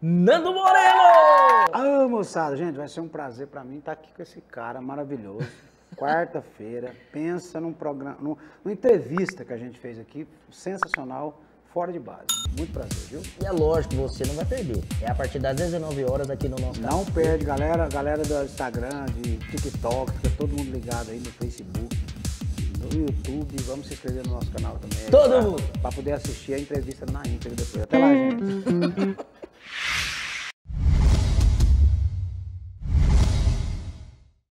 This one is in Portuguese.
Nando Moreno! Ah, moçada, gente, vai ser um prazer para mim estar aqui com esse cara maravilhoso. Quarta-feira, pensa num programa, num- numa entrevista que a gente fez aqui, sensacional, fora de base. Muito prazer, viu? E é lógico, você não vai perder. É a partir das 19 horas aqui no nosso canal. Não perde, galera, galera do Instagram, de TikTok, fica todo mundo ligado aí no Facebook, no YouTube. Vamos se inscrever no nosso canal também. Todo pra- mundo. Pra poder assistir a entrevista na íntegra depois. Até lá, gente.